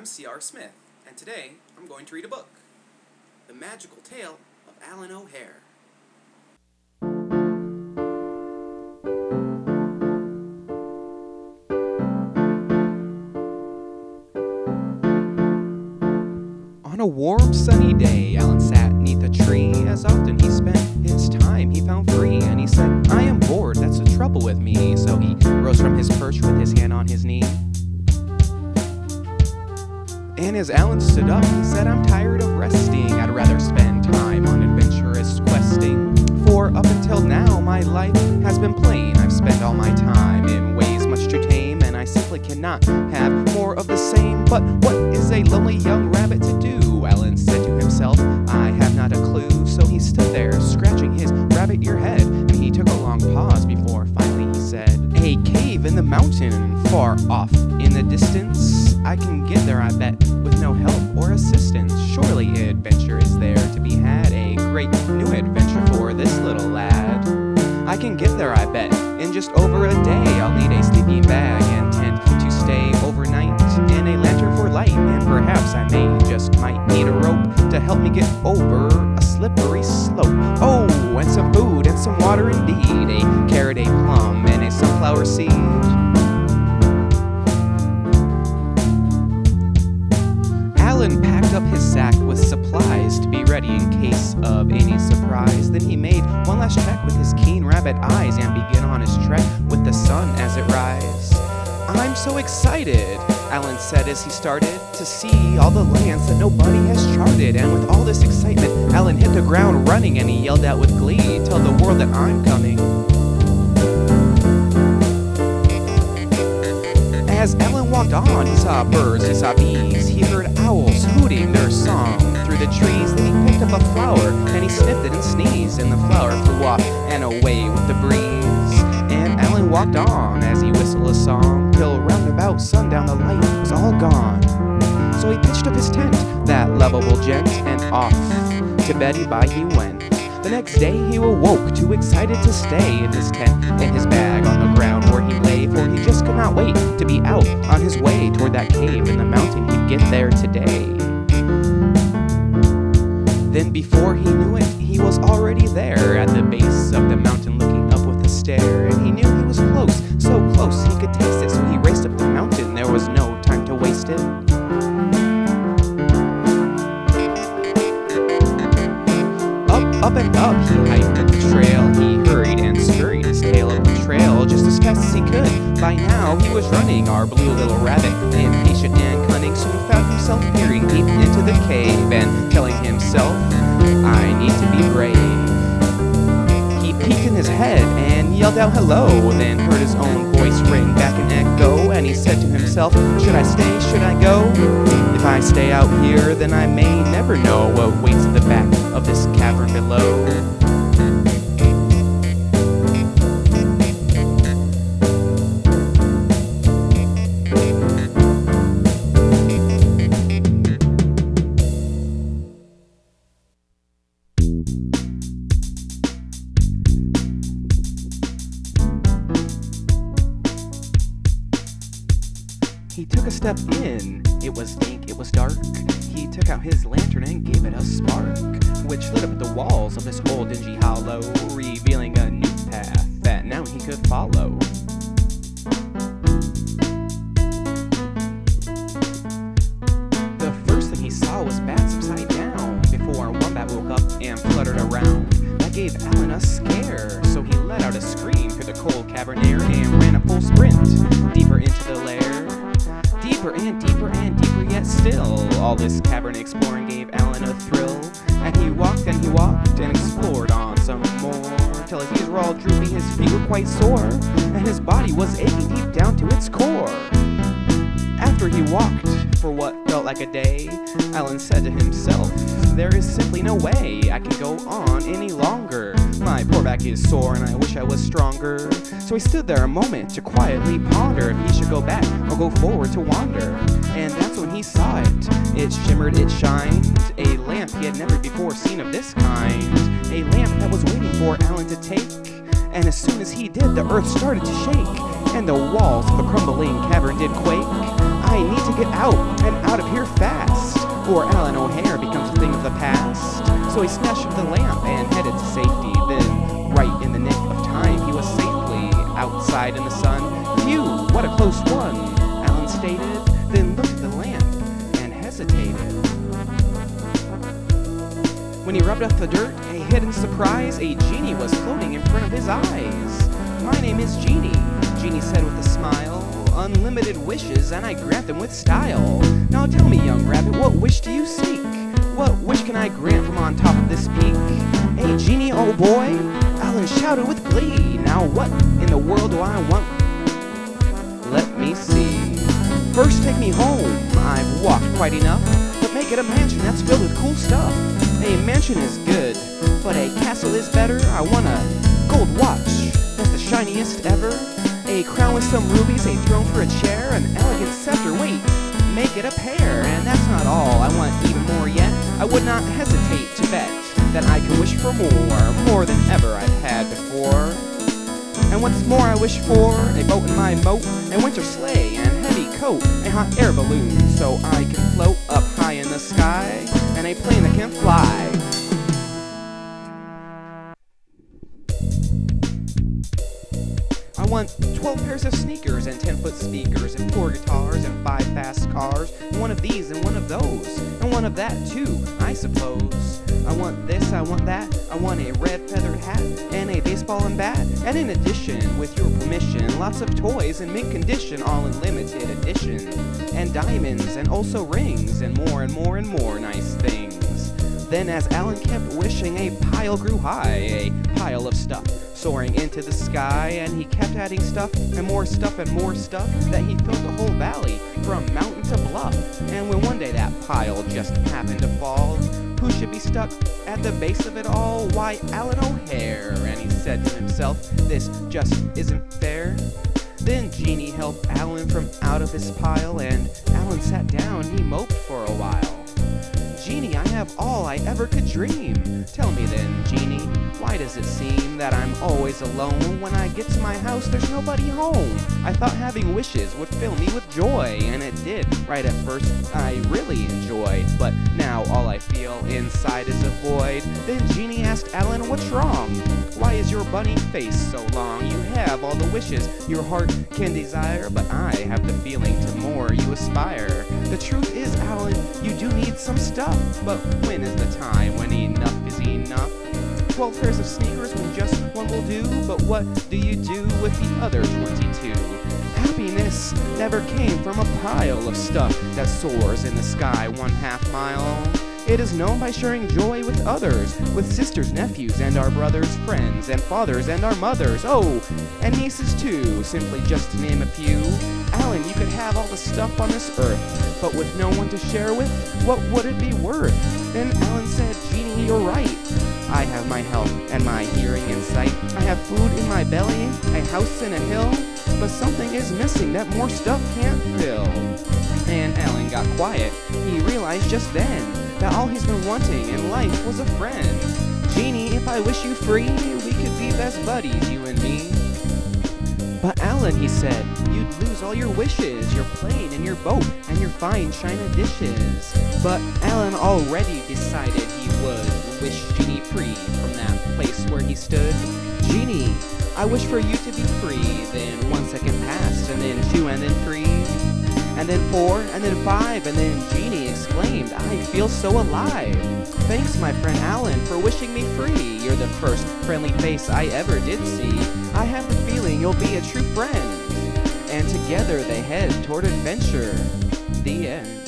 I'm C.R. Smith, and today I'm going to read a book The Magical Tale of Alan O'Hare. On a warm, sunny day, Alan sat neath a tree. As often he spent his time, he found free. And he said, I am bored, that's the trouble with me. So he rose from his perch with his hand on his knee. And as Alan stood up, he said, I'm tired of resting. I'd rather spend time on adventurous questing. For up until now, my life has been plain. I've spent all my time in ways much too tame, and I simply cannot have more of the same. But what is a lonely young rabbit to do? Alan said to himself, I have not a clue. So he stood there, scratching his rabbit ear head, and he took a long pause before in the mountain, far off in the distance. I can get there, I bet, with no help or assistance. Surely adventure is there to be had, a great new adventure for this little lad. I can get there, I bet, in just over a day. I'll need a sleeping bag and tent to stay overnight, and a lantern for light, and perhaps I may just might need a rope to help me get over a slippery slope. Oh, and some food and some water indeed, a carrot, a plum, and a sunflower seed. Alan packed up his sack with supplies to be ready in case of any surprise. Then he made one last check with his keen rabbit eyes and began on his trek with the sun as it rise. I'm so excited, Alan said as he started to see all the lands that nobody has charted. And with all this excitement, Alan hit the ground running and he yelled out with glee, Tell the world that I'm coming. As Alan walked on, he saw birds, he saw bees, he heard owls hooting their song through the trees. Then he picked up a flower and he sniffed it and sneezed, and the flower flew off and away with the breeze. Walked on as he whistled a song till round about sundown the light was all gone. So he pitched up his tent, that lovable gent, and off to Betty by he went. The next day he awoke, too excited to stay in his tent in his bag on the ground where he lay, for he just could not wait to be out on his way toward that cave in the mountain. He'd get there today. Then before he knew it, he was already there at the base of the mountain looking up with stare, and he knew he was close, so close he could taste it, so he raced up the mountain. There was no time to waste it. Up, up and up, he hiked the trail. He hurried and scurried his tail up the trail just as fast as he could. By now, he was running, our blue little rabbit, impatient and cunning, soon found himself peering deep into the cave and telling himself, I need to be brave. Peeked in his head and yelled out hello, then heard his own voice ring back an echo, and he said to himself, Should I stay? Should I go? If I stay out here, then I may never know what waits at the back of this cavern below. He took a step in. It was dank, it was dark. He took out his lantern and gave it a spark, which lit up the walls of this old dingy hollow, revealing a new path that now he could follow. The first thing he saw was bats upside down before one bat woke up and fluttered around. That gave Alan a scare, so he let out a scream through the cold cavern air and ran a full sprint deeper into the lair. Deeper and deeper and deeper yet still. All this cavern exploring gave Alan a thrill. And he walked and he walked and explored on some more. Till his ears were all droopy, his feet were quite sore. And his body was aching deep down to its core. After he walked for what felt like a day, Alan said to himself, There is simply no way I can go on any longer. My poor back is sore and I wish I was stronger. So he stood there a moment to quietly ponder if he should go back or go forward to wander. And that's when he saw it. It shimmered, it shined, a lamp he had never before seen of this kind. A lamp that was waiting for Alan to take. And as soon as he did, the earth started to shake, and the walls of the crumbling cavern did quake. I need to get out and out of here fast, or Alan O'Hare becomes a thing of the past. So he snatched up the lamp and headed to safety. Then, right in the nick of time, he was safely outside in the sun. Phew, what a close one, Alan stated, then looked at the lamp and hesitated. When he rubbed off the dirt, a hidden surprise, a genie was floating in front of his eyes. My name is Genie, Genie said with a smile. Unlimited wishes, and I grant them with style. Now tell me, young rabbit, what wish do you seek? What wish can I grant from on top of this peak? Hey, Genie, old boy! Alan shouted with glee. Now what in the world do I want? Let me see. First, take me home. I've walked quite enough, but make it a mansion that's filled with cool stuff. A mansion is good, but a castle is better. I want a gold watch that's the shiniest ever. A crown with some rubies, a throne for a chair, an elegant scepter. Wait, make it a pair. And that's not all. I want even more yet. I would not hesitate to bet that I can wish for more, more than ever I've had before. And what's more, I wish for a boat in my moat, a winter sleigh and heavy coat, a hot air balloon so I I 12 pairs of sneakers and 10 foot speakers and four guitars and five fast cars, one of these and one of those, and one of that too, I suppose. I want this, I want that, I want a red feathered hat and a baseball and bat, and in addition, with your permission, lots of toys in mint condition, all in limited edition, and diamonds and also rings and more and more and more nice things. Then, as Alan kept wishing, a pile grew high, a pile of stuff soaring into the sky, and he kept adding stuff and more stuff and more stuff that he filled the whole valley from mountain to bluff. And when one day that pile just happened to fall, who should be stuck at the base of it all? Why, Alan O'Hare. And he said to himself, This just isn't fair. Then Genie helped Alan from out of his pile, and Alan sat down, he moped for a while. Genie, I have all I ever could dream. Tell me then, Genie, why does it seem that I'm always alone? When I get to my house, there's nobody home. I thought having wishes would fill me with joy, and it did. Right at first, I really enjoyed, but now all I feel inside is a void. Then Genie asked Alan, what's wrong? Why is your bunny face so long? You have all the wishes your heart can desire, but I have the feeling to more you aspire. Truth is, Alan, you do need some stuff, but when is the time when enough is enough? Twelve pairs of sneakers when just one will do, but what do you do with the other twenty-two? Happiness never came from a pile of stuff that soars in the sky one half mile. It is known by sharing joy with others, with sisters, nephews, and our brothers, friends, and fathers, and our mothers, oh, and nieces too, simply just to name a few. Alan, you could have all the stuff on this earth, but with no one to share with, what would it be worth? Then Alan said, Genie, you're right. I have my health and my hearing and sight. I have food in my belly, a house and a hill, but something is missing that more stuff can't fill. And Alan got quiet. He realized just then that all he's been wanting in life was a friend. Genie, if I wish you free, we could be best buddies, you and me. But Alan, he said, you'd lose all your wishes, your plane and your boat, and your fine china dishes. But Alan already decided he would wish Genie free from that place where he stood. Genie, I wish for you to be free. Then one second passed, and then two, and then three, and then four, and then five, and then Genie exclaimed, I feel so alive. Thanks, my friend Alan, for wishing me free. You're the first friendly face I ever did see. I have the feeling you'll be a true friend. And together they head toward adventure. The end.